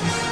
Bye.